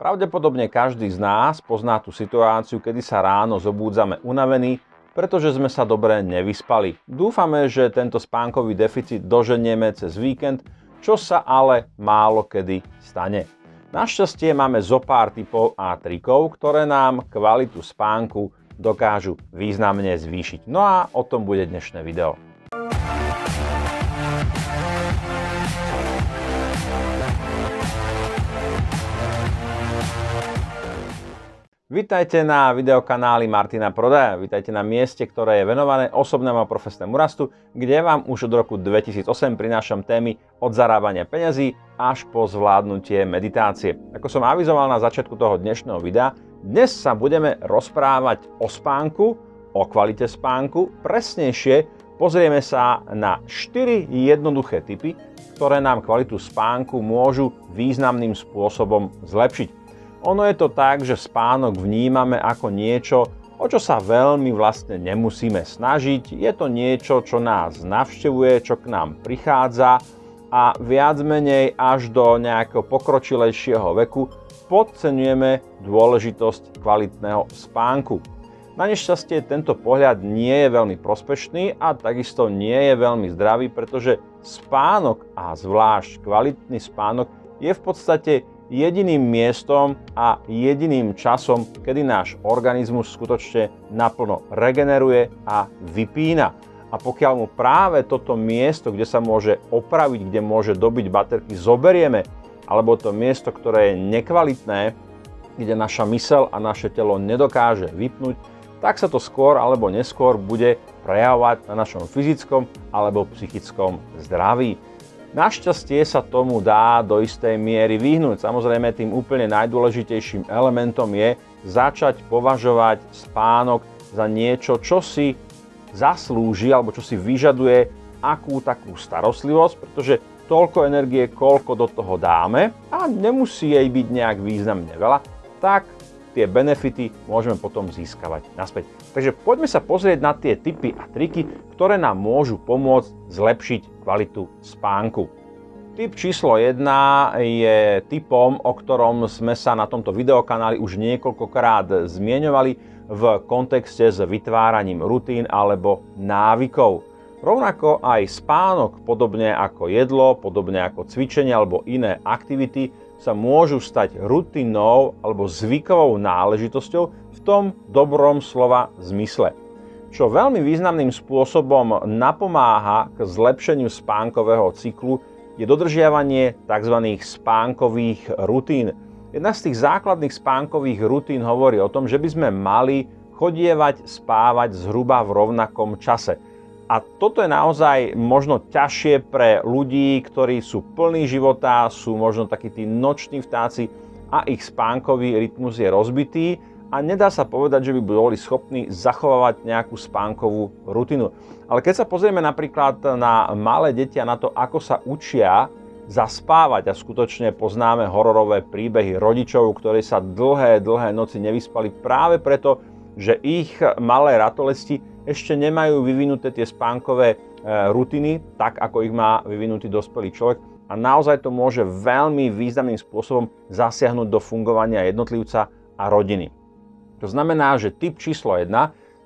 Pravdepodobne každý z nás pozná tú situáciu, kedy sa ráno zobúdzame unavení, pretože sme sa dobre nevyspali. Dúfame, že tento spánkový deficit doženieme cez víkend, čo sa ale málo kedy stane. Našťastie máme zo pár typov a trikov, ktoré nám kvalitu spánku dokážu významne zvýšiť. No a o tom bude dnešné video. Vítajte na videokanáli Martina Prodaja. Vítajte na mieste, ktoré je venované osobnému a profesnému rastu, kde vám už od roku 2008 prinášam témy od zarábania peňazí až po zvládnutie meditácie. Ako som avizoval na začiatku toho dnešného videa, dnes sa budeme rozprávať o spánku, o kvalite spánku, presnejšie pozrieme sa na 4 jednoduché typy, ktoré nám kvalitu spánku môžu významným spôsobom zlepšiť. Ono je to tak, že spánok vnímame ako niečo, o čo sa veľmi vlastne nemusíme snažiť. Je to niečo, čo nás navštevuje, čo k nám prichádza a viac menej až do nejakého pokročilejšieho veku podceňujeme dôležitosť kvalitného spánku. Na nešťastie tento pohľad nie je veľmi prospešný a takisto nie je veľmi zdravý, pretože spánok a zvlášť kvalitný spánok je v podstate jediným miestom a jediným časom, kedy náš organizmus skutočne naplno regeneruje a vypína. A pokiaľ mu práve toto miesto, kde sa môže opraviť, kde môže dobiť baterky, zoberieme, alebo to miesto, ktoré je nekvalitné, kde naša mysel a naše telo nedokáže vypnúť, tak sa to skôr alebo neskôr bude prejavovať na našom fyzickom alebo psychickom zdraví. Našťastie sa tomu dá do istej miery vyhnúť. Samozrejme, tým úplne najdôležitejším elementom je začať považovať spánok za niečo, čo si zaslúži alebo čo si vyžaduje akú takú starostlivosť, pretože toľko energie, koľko do toho dáme a nemusí jej byť nejak významne veľa, tak tie benefity môžeme potom získavať naspäť. Takže poďme sa pozrieť na tie typy a triky, ktoré nám môžu pomôcť zlepšiť kvalitu spánku. Typ číslo 1 je typom, o ktorom sme sa na tomto videokanáli už niekoľkokrát zmieňovali v kontexte s vytváraním rutín alebo návykov. Rovnako aj spánok, podobne ako jedlo, podobne ako cvičenie alebo iné aktivity, sa môžu stať rutinou alebo zvykovou náležitosťou v tom dobrom slova zmysle čo veľmi významným spôsobom napomáha k zlepšeniu spánkového cyklu, je dodržiavanie tzv. spánkových rutín. Jedna z tých základných spánkových rutín hovorí o tom, že by sme mali chodievať spávať zhruba v rovnakom čase. A toto je naozaj možno ťažšie pre ľudí, ktorí sú plní života, sú možno takí tí noční vtáci a ich spánkový rytmus je rozbitý a nedá sa povedať, že by boli schopní zachovávať nejakú spánkovú rutinu. Ale keď sa pozrieme napríklad na malé deti a na to, ako sa učia zaspávať a skutočne poznáme hororové príbehy rodičov, ktorí sa dlhé, dlhé noci nevyspali práve preto, že ich malé ratolesti ešte nemajú vyvinuté tie spánkové e, rutiny, tak ako ich má vyvinutý dospelý človek. A naozaj to môže veľmi významným spôsobom zasiahnuť do fungovania jednotlivca a rodiny. To znamená, že typ číslo 1,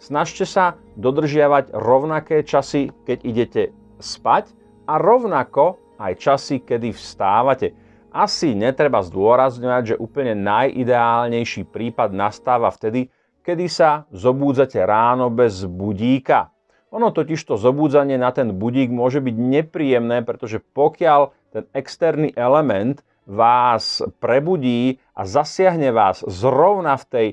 snažte sa dodržiavať rovnaké časy, keď idete spať a rovnako aj časy, kedy vstávate. Asi netreba zdôrazňovať, že úplne najideálnejší prípad nastáva vtedy, kedy sa zobúdzate ráno bez budíka. Ono totiž to zobúdzanie na ten budík môže byť nepríjemné, pretože pokiaľ ten externý element vás prebudí a zasiahne vás zrovna v tej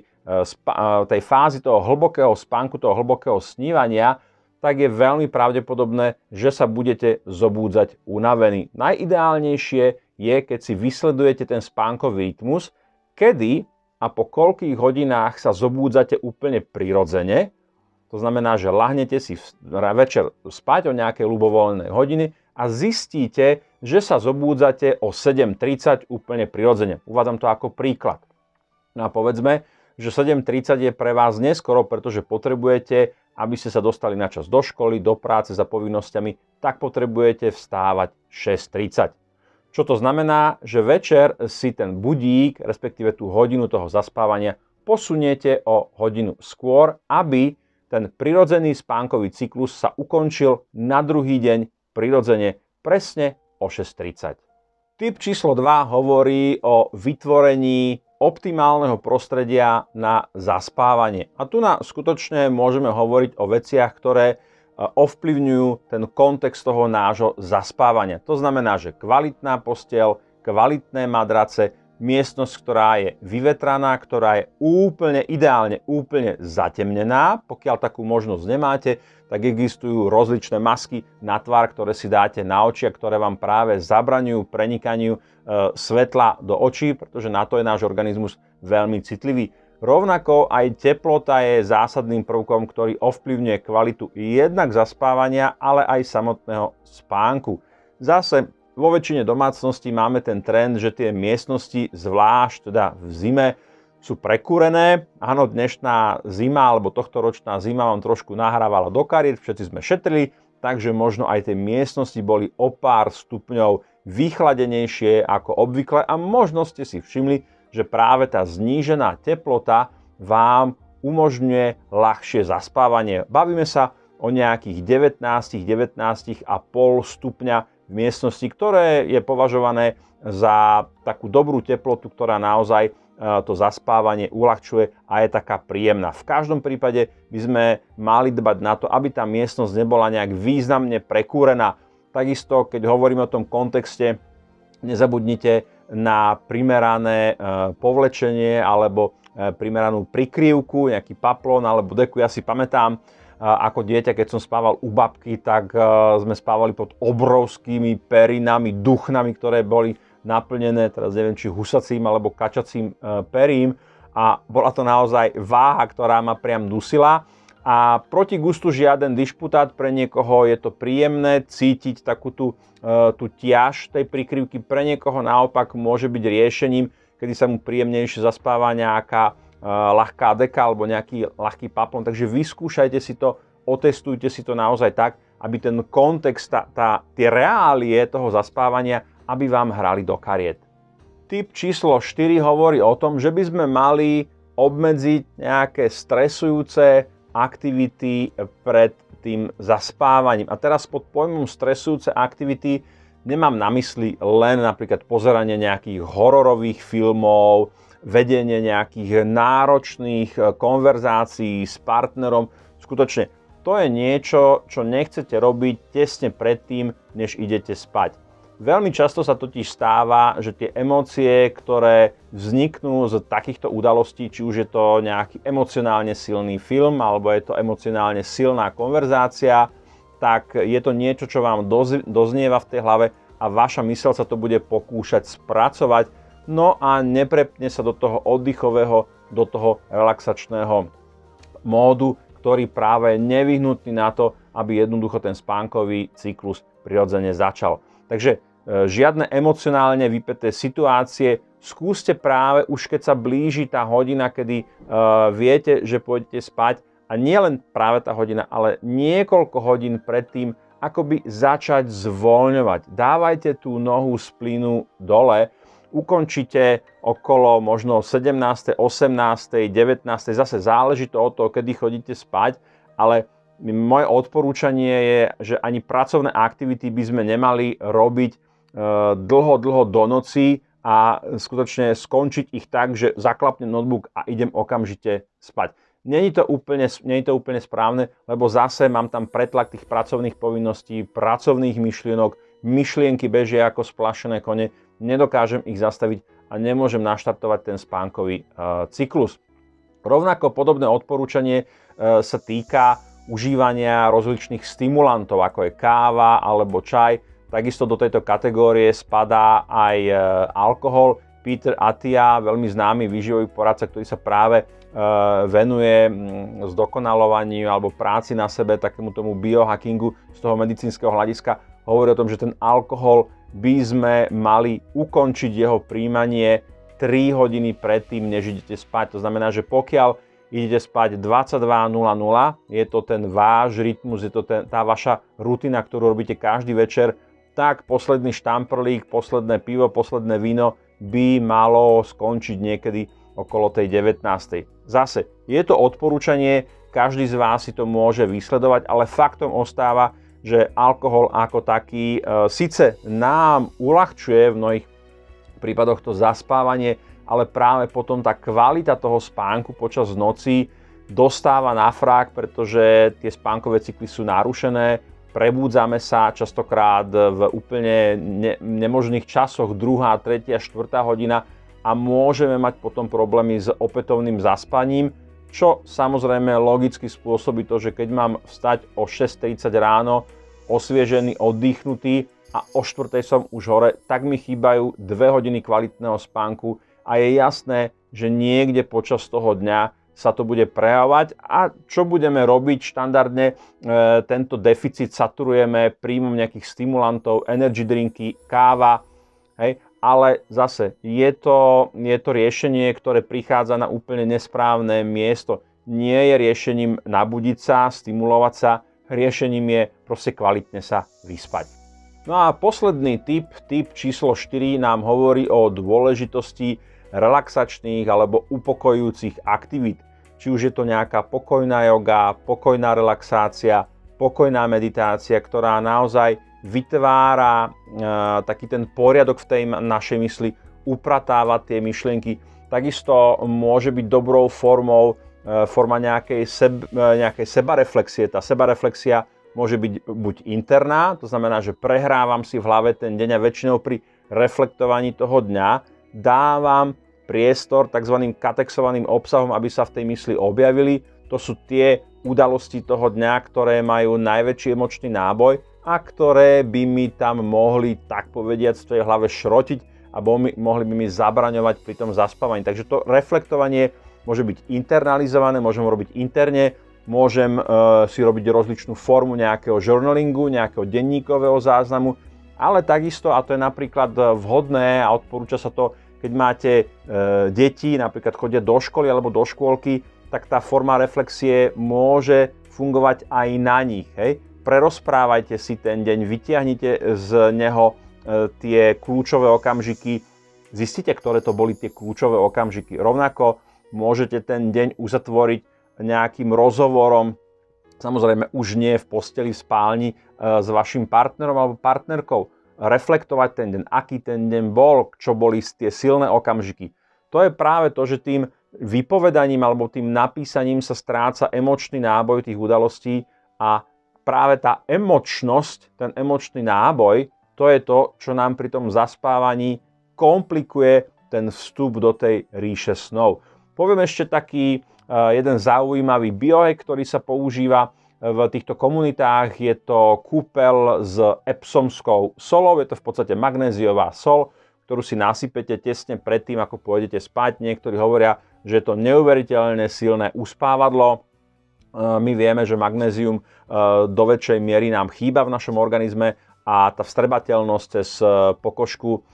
tej fázy toho hlbokého spánku, toho hlbokého snívania, tak je veľmi pravdepodobné, že sa budete zobúdzať unavení. Najideálnejšie je, keď si vysledujete ten spánkový rytmus, kedy a po koľkých hodinách sa zobúdzate úplne prirodzene. To znamená, že lahnete si večer spať o nejakej ľubovoľnej hodiny a zistíte, že sa zobúdzate o 7.30 úplne prirodzene. Uvádzam to ako príklad. No a povedzme, že 7.30 je pre vás neskoro, pretože potrebujete, aby ste sa dostali na čas do školy, do práce za povinnosťami, tak potrebujete vstávať 6.30. Čo to znamená, že večer si ten budík, respektíve tú hodinu toho zaspávania, posuniete o hodinu skôr, aby ten prirodzený spánkový cyklus sa ukončil na druhý deň prirodzene presne o 6.30. Typ číslo 2 hovorí o vytvorení optimálneho prostredia na zaspávanie. A tu na skutočne môžeme hovoriť o veciach, ktoré e, ovplyvňujú ten kontext toho nášho zaspávania. To znamená, že kvalitná postel, kvalitné madrace, miestnosť, ktorá je vyvetraná, ktorá je úplne ideálne, úplne zatemnená. Pokiaľ takú možnosť nemáte, tak existujú rozličné masky na tvár, ktoré si dáte na oči a ktoré vám práve zabraňujú prenikaniu e, svetla do očí, pretože na to je náš organizmus veľmi citlivý. Rovnako aj teplota je zásadným prvkom, ktorý ovplyvňuje kvalitu jednak zaspávania, ale aj samotného spánku. Zase vo väčšine domácností máme ten trend, že tie miestnosti, zvlášť teda v zime, sú prekúrené. Áno, dnešná zima alebo tohto ročná zima vám trošku nahrávala do kariet, všetci sme šetrili, takže možno aj tie miestnosti boli o pár stupňov vychladenejšie ako obvykle a možno ste si všimli, že práve tá znížená teplota vám umožňuje ľahšie zaspávanie. Bavíme sa o nejakých 19, 19,5 stupňa v miestnosti, ktoré je považované za takú dobrú teplotu, ktorá naozaj e, to zaspávanie uľahčuje a je taká príjemná. V každom prípade by sme mali dbať na to, aby tá miestnosť nebola nejak významne prekúrená. Takisto, keď hovoríme o tom kontexte, nezabudnite na primerané e, povlečenie alebo e, primeranú prikryvku, nejaký paplón alebo deku. Ja si pamätám, ako dieťa, keď som spával u babky, tak e, sme spávali pod obrovskými perinami, duchnami, ktoré boli naplnené, teraz neviem, či husacím alebo kačacím e, perím. A bola to naozaj váha, ktorá ma priam dusila. A proti gustu žiaden dišputát pre niekoho. Je to príjemné cítiť takú tú, e, tú ťaž tej prikryvky, pre niekoho naopak môže byť riešením, kedy sa mu príjemnejšie zaspáva nejaká ľahká deka alebo nejaký ľahký paplon. Takže vyskúšajte si to, otestujte si to naozaj tak, aby ten kontext, tá, tá, tie reálie toho zaspávania, aby vám hrali do kariet. Typ číslo 4 hovorí o tom, že by sme mali obmedziť nejaké stresujúce aktivity pred tým zaspávaním. A teraz pod pojmom stresujúce aktivity nemám na mysli len napríklad pozeranie nejakých hororových filmov, vedenie nejakých náročných eh, konverzácií s partnerom. Skutočne, to je niečo, čo nechcete robiť tesne predtým, než idete spať. Veľmi často sa totiž stáva, že tie emócie, ktoré vzniknú z takýchto udalostí, či už je to nejaký emocionálne silný film, alebo je to emocionálne silná konverzácia, tak je to niečo, čo vám doznieva v tej hlave a vaša mysel sa to bude pokúšať spracovať no a neprepne sa do toho oddychového, do toho relaxačného módu, ktorý práve je nevyhnutný na to, aby jednoducho ten spánkový cyklus prirodzene začal. Takže e, žiadne emocionálne vypeté situácie, skúste práve už keď sa blíži tá hodina, kedy uh, viete, že pôjdete spať a nie len práve tá hodina, ale niekoľko hodín predtým, akoby začať zvoľňovať. Dávajte tú nohu z plynu dole, ukončíte okolo možno 17., 18., 19., zase záleží to od toho, kedy chodíte spať, ale moje odporúčanie je, že ani pracovné aktivity by sme nemali robiť e, dlho, dlho do noci a skutočne skončiť ich tak, že zaklapnem notebook a idem okamžite spať. Není to, úplne, není to úplne správne, lebo zase mám tam pretlak tých pracovných povinností, pracovných myšlienok, myšlienky bežia ako splašené kone, nedokážem ich zastaviť a nemôžem naštartovať ten spánkový uh, cyklus. Rovnako podobné odporúčanie uh, sa týka užívania rozličných stimulantov, ako je káva alebo čaj. Takisto do tejto kategórie spadá aj uh, alkohol. Peter Attia, veľmi známy výživový poradca, ktorý sa práve venuje mm, zdokonalovaniu alebo práci na sebe, takému tomu biohackingu z toho medicínskeho hľadiska, hovorí o tom, že ten alkohol by sme mali ukončiť jeho príjmanie 3 hodiny predtým, než idete spať. To znamená, že pokiaľ idete spať 22.00, je to ten váš rytmus, je to ten, tá vaša rutina, ktorú robíte každý večer, tak posledný štamprlík, posledné pivo, posledné víno by malo skončiť niekedy okolo tej 19. Zase, je to odporúčanie, každý z vás si to môže vysledovať, ale faktom ostáva, že alkohol ako taký e, síce nám uľahčuje v mnohých prípadoch to zaspávanie, ale práve potom tá kvalita toho spánku počas noci dostáva na frak, pretože tie spánkové cykly sú narušené, prebúdzame sa častokrát v úplne ne- nemožných časoch, druhá, tretia, štvrtá hodina a môžeme mať potom problémy s opätovným zaspaním, čo samozrejme logicky spôsobí to, že keď mám vstať o 6.30 ráno, osviežený, oddychnutý a o 4.00 som už hore, tak mi chýbajú 2 hodiny kvalitného spánku a je jasné, že niekde počas toho dňa sa to bude prejavovať. A čo budeme robiť? Štandardne, e, tento deficit saturujeme príjmom nejakých stimulantov, energy drinky, káva, hej, ale zase je to, je to riešenie, ktoré prichádza na úplne nesprávne miesto. Nie je riešením nabudiť sa, stimulovať sa, riešením je proste kvalitne sa vyspať. No a posledný tip, tip číslo 4 nám hovorí o dôležitosti relaxačných alebo upokojujúcich aktivít či už je to nejaká pokojná joga, pokojná relaxácia, pokojná meditácia, ktorá naozaj vytvára e, taký ten poriadok v tej našej mysli, upratáva tie myšlienky. Takisto môže byť dobrou formou e, forma nejakej, seb, e, nejakej sebareflexie. Tá sebareflexia môže byť buď interná, to znamená, že prehrávam si v hlave ten deň a väčšinou pri reflektovaní toho dňa dávam priestor tzv. katexovaným obsahom, aby sa v tej mysli objavili. To sú tie udalosti toho dňa, ktoré majú najväčší emočný náboj a ktoré by mi tam mohli, tak povediať, v tej hlave šrotiť a mohli by mi zabraňovať pri tom zaspávaní. Takže to reflektovanie môže byť internalizované, môžem robiť interne, môžem e, si robiť rozličnú formu nejakého journalingu, nejakého denníkového záznamu, ale takisto, a to je napríklad vhodné a odporúča sa to keď máte e, deti, napríklad chodia do školy alebo do škôlky, tak tá forma reflexie môže fungovať aj na nich. Hej? Prerozprávajte si ten deň, vytiahnite z neho e, tie kľúčové okamžiky, zistite, ktoré to boli tie kľúčové okamžiky. Rovnako môžete ten deň uzatvoriť nejakým rozhovorom, samozrejme už nie v posteli, v spálni e, s vašim partnerom alebo partnerkou reflektovať ten deň, aký ten deň bol, čo boli tie silné okamžiky. To je práve to, že tým vypovedaním alebo tým napísaním sa stráca emočný náboj tých udalostí a práve tá emočnosť, ten emočný náboj, to je to, čo nám pri tom zaspávaní komplikuje ten vstup do tej ríše snov. Poviem ešte taký uh, jeden zaujímavý biohack, ktorý sa používa v týchto komunitách. Je to kúpel s epsomskou solou, je to v podstate magnéziová sol, ktorú si nasypete tesne predtým, ako pôjdete spať. Niektorí hovoria, že je to neuveriteľne silné uspávadlo. E, my vieme, že magnézium e, do väčšej miery nám chýba v našom organizme a tá vstrebateľnosť cez e, pokožku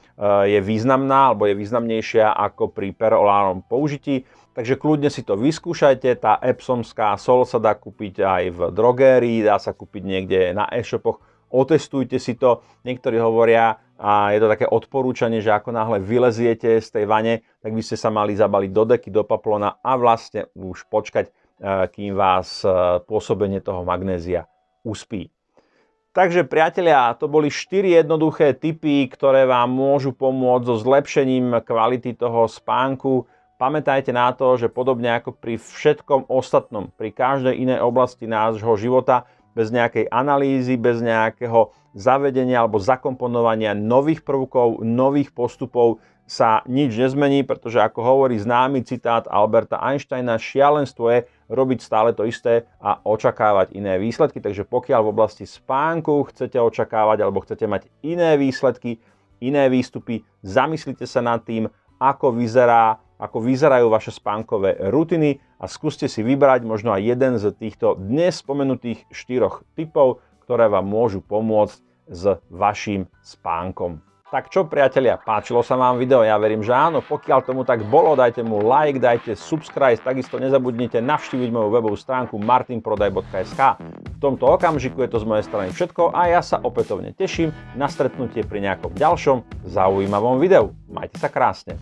je významná alebo je významnejšia ako pri perolárnom použití. Takže kľudne si to vyskúšajte, tá Epsomská sol sa dá kúpiť aj v drogérii, dá sa kúpiť niekde na e-shopoch, otestujte si to. Niektorí hovoria, a je to také odporúčanie, že ako náhle vyleziete z tej vane, tak by ste sa mali zabaliť do deky, do paplona a vlastne už počkať, e, kým vás pôsobenie toho magnézia uspí. Takže priatelia, to boli 4 jednoduché tipy, ktoré vám môžu pomôcť so zlepšením kvality toho spánku, Pamätajte na to, že podobne ako pri všetkom ostatnom, pri každej inej oblasti nášho života, bez nejakej analýzy, bez nejakého zavedenia alebo zakomponovania nových prvkov, nových postupov sa nič nezmení, pretože ako hovorí známy citát Alberta Einsteina, šialenstvo je robiť stále to isté a očakávať iné výsledky. Takže pokiaľ v oblasti spánku chcete očakávať alebo chcete mať iné výsledky, iné výstupy, zamyslite sa nad tým, ako vyzerá ako vyzerajú vaše spánkové rutiny a skúste si vybrať možno aj jeden z týchto dnes spomenutých štyroch typov, ktoré vám môžu pomôcť s vašim spánkom. Tak čo priatelia, páčilo sa vám video? Ja verím, že áno. Pokiaľ tomu tak bolo, dajte mu like, dajte subscribe, takisto nezabudnite navštíviť moju webovú stránku martinprodaj.sk. V tomto okamžiku je to z mojej strany všetko a ja sa opätovne teším na stretnutie pri nejakom ďalšom zaujímavom videu. Majte sa krásne.